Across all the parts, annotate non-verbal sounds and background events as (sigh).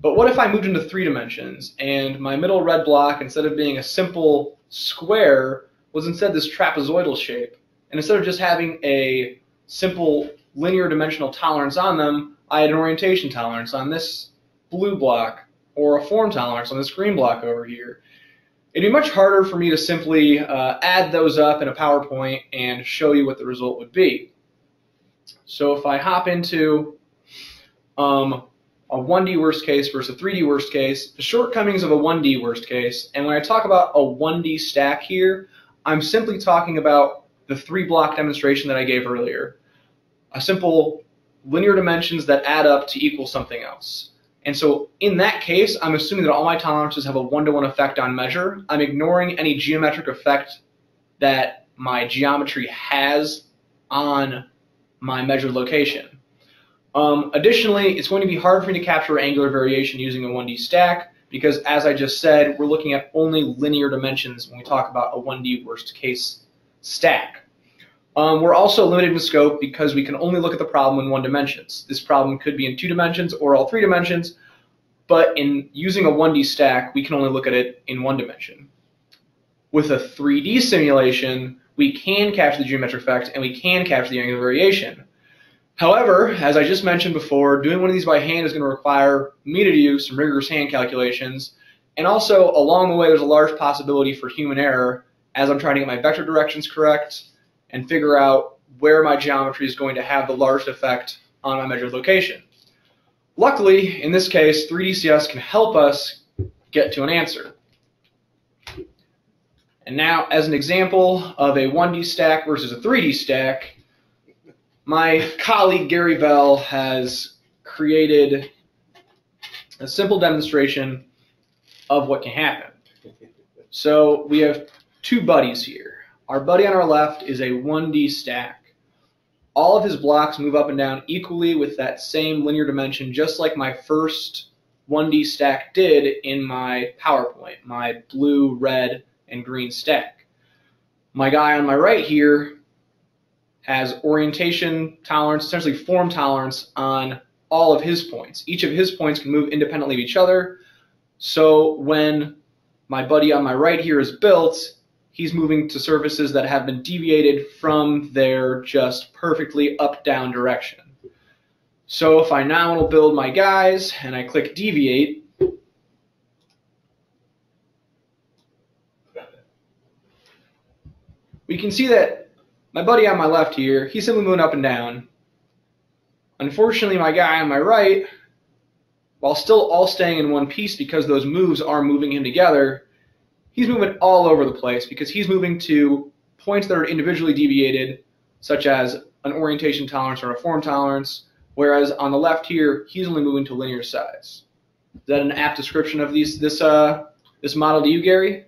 But what if I moved into three dimensions and my middle red block, instead of being a simple square, was instead this trapezoidal shape? And instead of just having a simple linear dimensional tolerance on them, I had an orientation tolerance on this blue block or a form tolerance on this green block over here. It'd be much harder for me to simply uh, add those up in a PowerPoint and show you what the result would be. So if I hop into um, a 1D worst case versus a 3D worst case, the shortcomings of a 1D worst case, and when I talk about a 1D stack here, I'm simply talking about the three block demonstration that I gave earlier. A simple linear dimensions that add up to equal something else. And so in that case, I'm assuming that all my tolerances have a one-to-one -one effect on measure. I'm ignoring any geometric effect that my geometry has on my measured location. Um, additionally, it's going to be hard for me to capture angular variation using a 1D stack because as I just said, we're looking at only linear dimensions when we talk about a 1D worst case stack. Um, we're also limited in scope because we can only look at the problem in one dimensions. This problem could be in two dimensions or all three dimensions, but in using a 1D stack, we can only look at it in one dimension. With a 3D simulation, we can capture the geometric effect and we can capture the angular variation. However, as I just mentioned before, doing one of these by hand is going to require me to do some rigorous hand calculations. And also, along the way, there's a large possibility for human error as I'm trying to get my vector directions correct and figure out where my geometry is going to have the largest effect on my measured location. Luckily, in this case, 3DCS can help us get to an answer. And now, as an example of a 1D stack versus a 3D stack, my colleague Gary Vell has created a simple demonstration of what can happen. So we have two buddies here. Our buddy on our left is a 1D stack. All of his blocks move up and down equally with that same linear dimension, just like my first 1D stack did in my PowerPoint, my blue, red, and green stack. My guy on my right here has orientation tolerance, essentially form tolerance on all of his points. Each of his points can move independently of each other. So when my buddy on my right here is built, he's moving to surfaces that have been deviated from their just perfectly up-down direction. So if I now build my guys and I click deviate, we can see that my buddy on my left here, he's simply moving up and down. Unfortunately, my guy on my right, while still all staying in one piece because those moves are moving him together, he's moving all over the place because he's moving to points that are individually deviated, such as an orientation tolerance or a form tolerance, whereas on the left here, he's only moving to linear size. Is that an apt description of these this uh this model to you, Gary?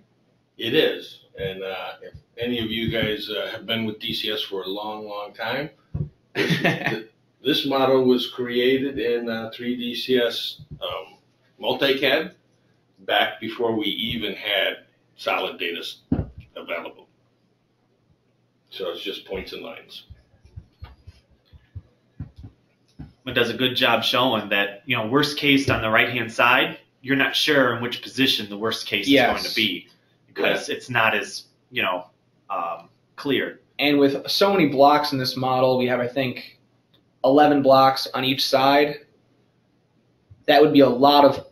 It is, and uh, any of you guys uh, have been with DCS for a long, long time, this (laughs) model was created in uh, 3DCS um, multicad back before we even had solid data available. So it's just points and lines. It does a good job showing that, you know, worst case on the right hand side, you're not sure in which position the worst case yes. is going to be because yeah. it's not as, you know, um, clear. And with so many blocks in this model, we have, I think, 11 blocks on each side. That would be a lot of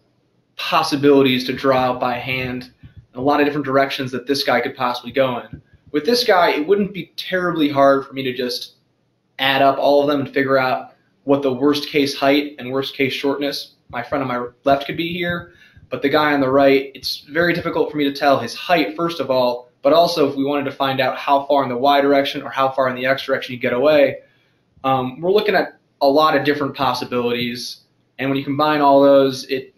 possibilities to draw out by hand a lot of different directions that this guy could possibly go in. With this guy, it wouldn't be terribly hard for me to just add up all of them and figure out what the worst case height and worst case shortness my friend on my left could be here. But the guy on the right, it's very difficult for me to tell his height, first of all, but also if we wanted to find out how far in the y direction or how far in the x direction you get away, um, we're looking at a lot of different possibilities and when you combine all those, it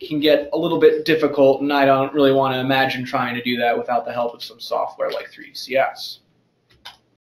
can get a little bit difficult, and I don't really want to imagine trying to do that without the help of some software like 3DCS.